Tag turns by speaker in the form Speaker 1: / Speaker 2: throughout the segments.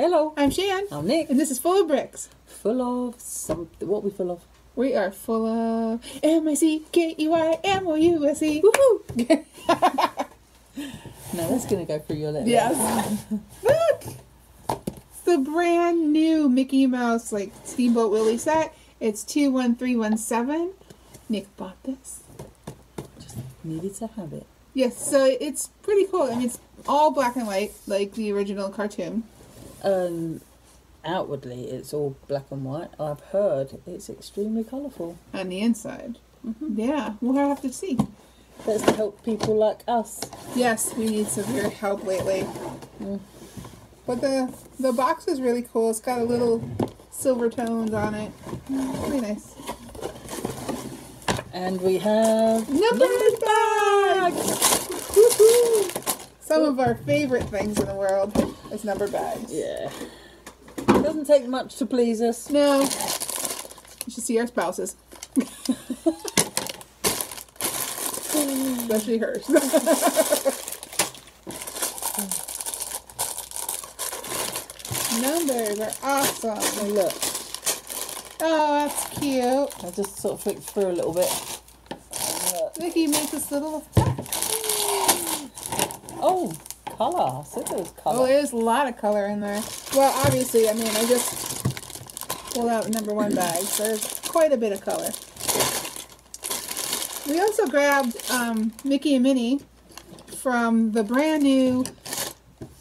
Speaker 1: Hello,
Speaker 2: I'm Shan,
Speaker 1: I'm Nic.
Speaker 2: and this is Full of Bricks.
Speaker 1: Full of some. What we full of?
Speaker 2: We are full of M I C K E Y M O U S E. Woohoo!
Speaker 1: No, that's gonna go through your letter.
Speaker 2: Yes. Look! It's the brand new Mickey Mouse, like, Steamboat Willie set. It's 21317. Nic bought this.
Speaker 1: Just needed to have it.
Speaker 2: Yes, so it's pretty cool. I mean, it's all black and white, like the original cartoon.
Speaker 1: Um, outwardly, it's all black and white. I've heard it's extremely colourful.
Speaker 2: On the inside. Yeah, we'll have to see.
Speaker 1: That's to help people like us.
Speaker 2: Yes, we need severe help lately. But the the box is really cool. It's got a little silver tones on it. Really nice.
Speaker 1: And we have
Speaker 2: Numbered bags! Some of our favorite things in the world is numbered bags.
Speaker 1: Yeah. It Doesn't take much to please us.
Speaker 2: No. You should see our spouses. Especially hers. Numbers are awesome.
Speaker 1: Look,
Speaker 2: Oh, that's cute.
Speaker 1: I just sort of flicked through a little bit. Look.
Speaker 2: Mickey made this little.
Speaker 1: Oh, said there was
Speaker 2: Oh, there's a lot of color in there. Well, obviously, I mean, I just pulled out number one bag, so there's quite a bit of color. We also grabbed um, Mickey and Minnie from the brand new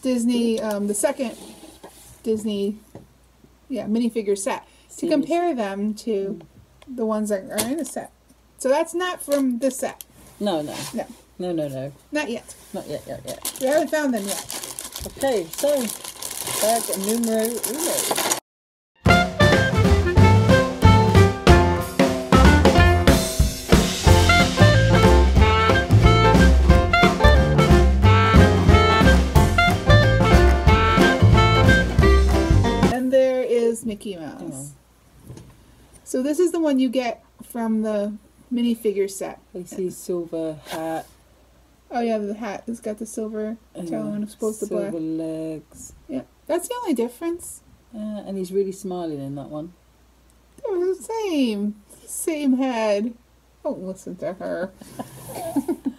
Speaker 2: Disney, um, the second Disney, yeah, minifigure set to compare them to the ones that are in the set. So that's not from this set.
Speaker 1: No, no.
Speaker 2: No,
Speaker 1: No, no, no.
Speaker 2: not yet.
Speaker 1: Not yet, yet, yet.
Speaker 2: We haven't found them yet.
Speaker 1: Okay, so bag numero uno.
Speaker 2: And there is Mickey Mouse. So this is the one you get from the minifigure set.
Speaker 1: I see silver hat,
Speaker 2: Oh yeah, the hat has got the silver tone as opposed to
Speaker 1: silver
Speaker 2: black.
Speaker 1: legs,
Speaker 2: Yeah, that's the only difference.
Speaker 1: uh, and he's really smiling in that one.
Speaker 2: They're the same, same head. Don't listen to her.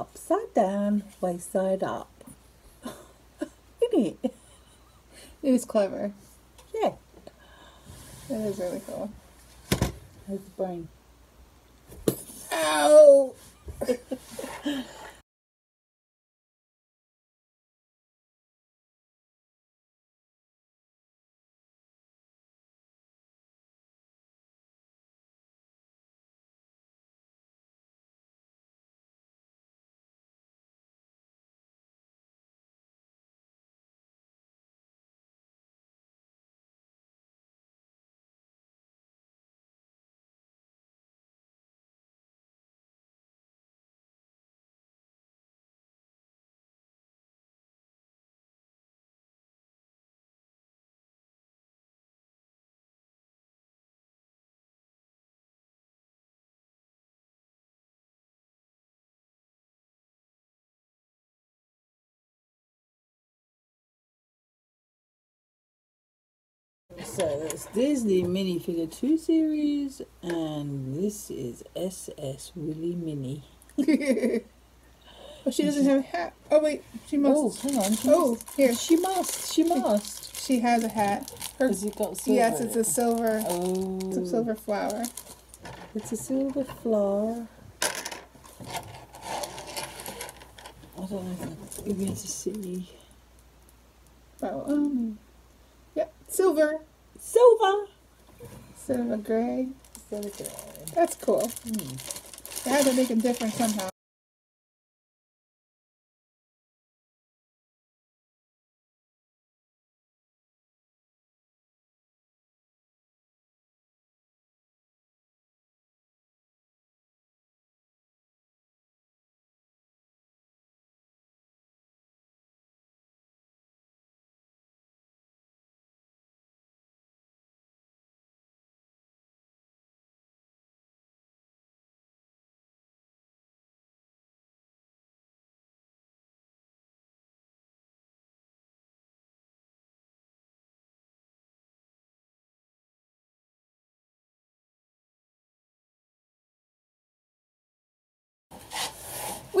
Speaker 1: Upside down, waist side up. Isn't it?
Speaker 2: It is clever.
Speaker 1: Yeah.
Speaker 2: It is really cool.
Speaker 1: There's the brain.
Speaker 2: Ow!
Speaker 1: So it's Disney minifigure 2 series, and this is SS Willie Minnie.
Speaker 2: oh, she doesn't have a hat. Oh wait, she must.
Speaker 1: Oh, hang on. She
Speaker 2: Oh,
Speaker 1: must,
Speaker 2: here.
Speaker 1: She must. She must.
Speaker 2: She has a hat. Her,
Speaker 1: Has it got silver?
Speaker 2: yes, it's a silver. It's
Speaker 1: Oh,
Speaker 2: a silver flower.
Speaker 1: It's a silver flower. I don't know if you'll be able to see.
Speaker 2: Oh, um, yep, silver.
Speaker 1: Silver!
Speaker 2: Silver gray.
Speaker 1: Silver gray.
Speaker 2: That's cool.
Speaker 1: Hmm.
Speaker 2: They had to make them different somehow.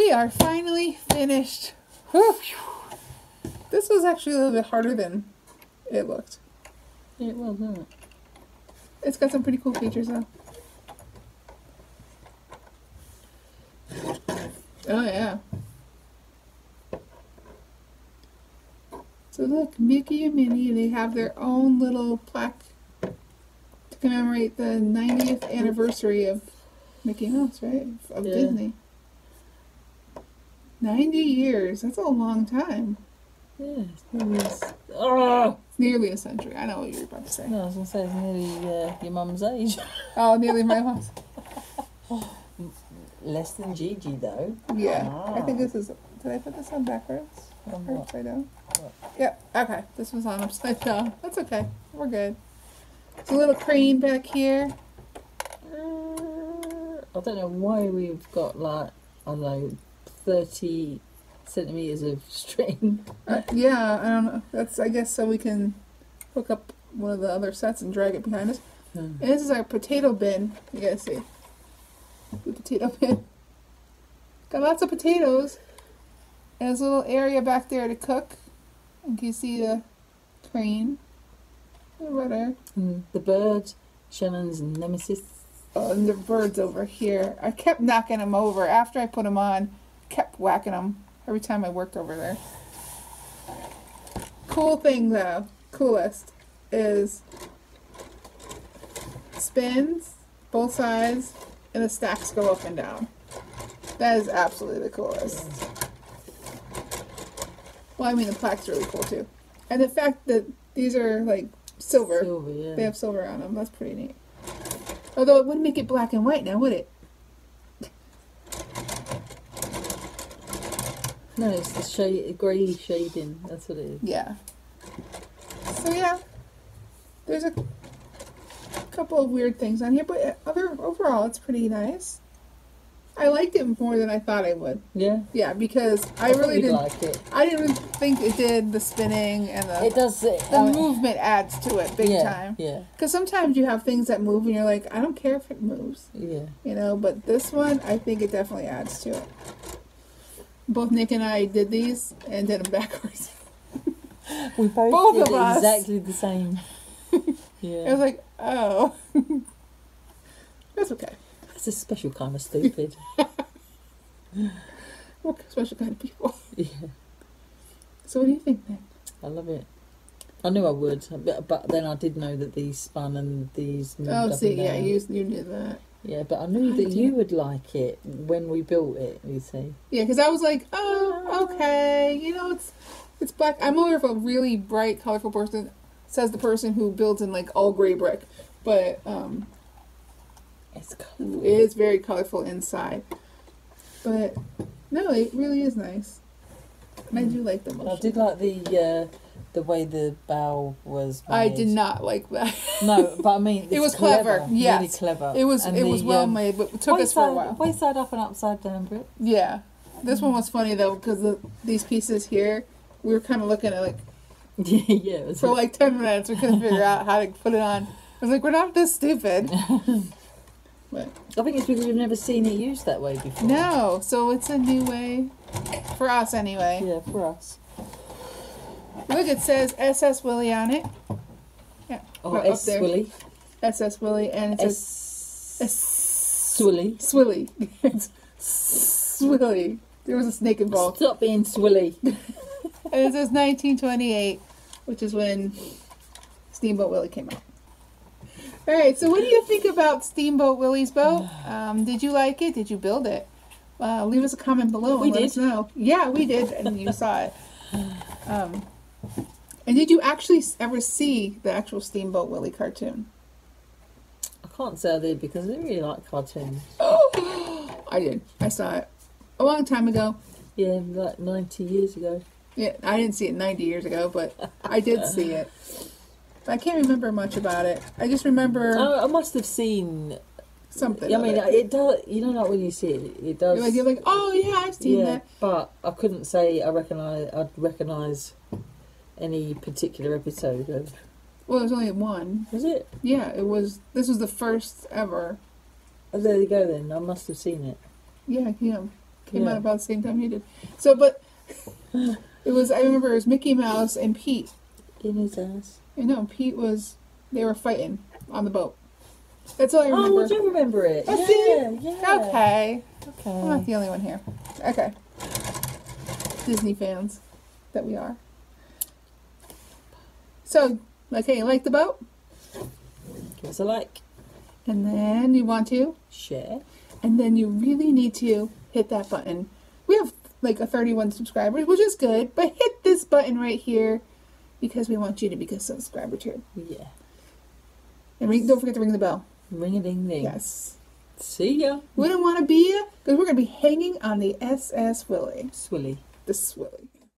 Speaker 2: We are finally finished. Whew. This was actually a little bit harder than it looked.
Speaker 1: It was, wasn't it?
Speaker 2: It's got some pretty cool features though. Oh yeah. So look, Mickey and Minnie, they have their own little plaque to commemorate the 90th anniversary of Mickey Mouse, right? Of
Speaker 1: Yeah.
Speaker 2: Disney. 90 years. That's a long time.
Speaker 1: Yeah. It was. Oh!
Speaker 2: It's nearly a century. I know what you were about to say.
Speaker 1: No, I was going to say it's nearly uh, your mum's age.
Speaker 2: Oh, nearly my house.
Speaker 1: Less than Gigi, though.
Speaker 2: Yeah. I think
Speaker 1: Ah.
Speaker 2: this is. Did I put this on backwards? Or
Speaker 1: not-
Speaker 2: upside down? Yep. Okay. This was on upside down. That's okay. We're good. There's a little crane back here.
Speaker 1: Uh, I don't know why we've got like I don't know thirty centimeters of string.
Speaker 2: Uh, yeah. I don't know. That's I guess so we can hook up one of the other sets and drag it behind us.
Speaker 1: Hmm.
Speaker 2: And this is our potato bin. You guys see the potato bin. Got lots of potatoes. And there's a little area back there to cook. And you can see the crane. Over there.
Speaker 1: Mm, The bird, Shannon's nemesis.
Speaker 2: Oh, and the birds over here. I kept knocking them over after I put them on. Kept whacking them every time I worked over there. Cool thing though, coolest is spins both sides and the stacks go up and down. That is absolutely the coolest. Well, I mean the plaque's really cool too, and the fact that these are like silver.
Speaker 1: Silver, yeah.
Speaker 2: They have silver on them. That's pretty neat. Although it wouldn't make it black and white now, would it?
Speaker 1: No, it's the shade, grey shading. That's what it is.
Speaker 2: Yeah. So yeah, there's a couple of weird things on here, but uh, other overall, it's pretty nice. I liked it more than I thought I would.
Speaker 1: Yeah,
Speaker 2: Yeah, because I,
Speaker 1: I,
Speaker 2: really didn't.
Speaker 1: like it.
Speaker 2: I didn't think it did the spinning and the
Speaker 1: It does. It,
Speaker 2: the
Speaker 1: I mean,
Speaker 2: movement adds to it big
Speaker 1: yeah,
Speaker 2: time.
Speaker 1: Yeah,
Speaker 2: Because sometimes you have things that move and you're like, I don't care if it moves.
Speaker 1: yeah.
Speaker 2: you know but this one i think it definitely adds to it both nic and i did these and did them backwards
Speaker 1: We both,
Speaker 2: Both
Speaker 1: did
Speaker 2: of us.
Speaker 1: exactly the same.
Speaker 2: i
Speaker 1: Yeah,
Speaker 2: was like oh that's okay
Speaker 1: That's a special kind of stupid.
Speaker 2: we're special kind of people
Speaker 1: yeah,
Speaker 2: so what do you think nic
Speaker 1: I love it. I knew I would, but, but then I did know that these spun and these moved
Speaker 2: oh see yeah you, you did that
Speaker 1: Yeah, but I knew
Speaker 2: I
Speaker 1: that you would like it when we built it. You see,
Speaker 2: yeah because i was like oh okay you know it's it's black i'm more of a really bright colorful person says the person who builds in like all gray brick but um
Speaker 1: it's colourful.
Speaker 2: It is very colorful inside. But no, it really is nice. And I do like the motion.
Speaker 1: I did like the uh, the way the bow was.
Speaker 2: I did not like that.
Speaker 1: No, but I mean,
Speaker 2: It was clever,
Speaker 1: Really
Speaker 2: yes.
Speaker 1: clever.
Speaker 2: It was
Speaker 1: And
Speaker 2: it
Speaker 1: the,
Speaker 2: was well
Speaker 1: um,
Speaker 2: made, but it took us for a while.
Speaker 1: Wayside up and upside down brick.
Speaker 2: Yeah, this one was funny though because the, these pieces here, we were kind of looking at like
Speaker 1: yeah, yeah.
Speaker 2: For like ten minutes. We couldn't figure out how to put it on. I was like, we're not this stupid. But
Speaker 1: I think it's because we've never seen it used that way before.
Speaker 2: no, so it's a new way for us anyway.
Speaker 1: Yeah, for us.
Speaker 2: Look, it says SS Willie on it. Yeah,
Speaker 1: Oh,
Speaker 2: up
Speaker 1: S. Swilly.
Speaker 2: SS Willie, and it says
Speaker 1: S
Speaker 2: S-
Speaker 1: Swilly.
Speaker 2: Swilly. It's Swilly. There was a snake involved.
Speaker 1: Stop being Swilly.
Speaker 2: And it says 1928, which is when Steamboat Willie came out. All right. So, what do you think about Steamboat Willie's boat? Um, did you like it? Did you build it? Uh, leave us a comment below and
Speaker 1: We
Speaker 2: let
Speaker 1: did.
Speaker 2: us know. Yeah, we did, and you saw it. Um, and did you actually ever see the actual Steamboat Willie cartoon?
Speaker 1: I can't say I did because I didn't really like cartoons.
Speaker 2: I did. I saw it a long time ago.
Speaker 1: Yeah, like 90 years ago.
Speaker 2: Yeah, I didn't see it 90 years ago, but I did see it. I can't remember much about it. I just remember
Speaker 1: I, I must have seen.
Speaker 2: something.
Speaker 1: I mean,
Speaker 2: it.
Speaker 1: it does. You know, like when you see it, it does.
Speaker 2: You're like, you're like, oh yeah, I've seen
Speaker 1: yeah,
Speaker 2: that.
Speaker 1: but I couldn't say I recognize. I'd recognize any particular episode of.
Speaker 2: Well, there's only one.
Speaker 1: Was it?
Speaker 2: Yeah, it was. This was the first ever.
Speaker 1: Oh, there you go. Then I must have seen it.
Speaker 2: Yeah, yeah, came
Speaker 1: Yeah.
Speaker 2: out about the same time you did. So, but it was. I remember it was Mickey Mouse and Pete.
Speaker 1: In his ass.
Speaker 2: You know, Pete was. They were fighting on the boat. That's all I
Speaker 1: Oh,
Speaker 2: remember.
Speaker 1: I do you remember it.
Speaker 2: Oh,
Speaker 1: yeah,
Speaker 2: see?
Speaker 1: yeah.
Speaker 2: okay, I'm not the only one here. Okay, Disney fans that we are. So, okay, you like the boat,
Speaker 1: Give us a like,
Speaker 2: and then you want to,
Speaker 1: share.
Speaker 2: and then you really need to hit that button. We have like a 31 subscribers, which is good, but hit this button right here because we want you to become a subscriber too.
Speaker 1: Yeah.
Speaker 2: And ring, don't forget to ring the bell.
Speaker 1: Ring a ding ding.
Speaker 2: Yes.
Speaker 1: See ya.
Speaker 2: We don't want to be because we're going to be hanging on the SS Willie,
Speaker 1: Swilly.
Speaker 2: the Swilly.